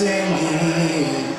singing.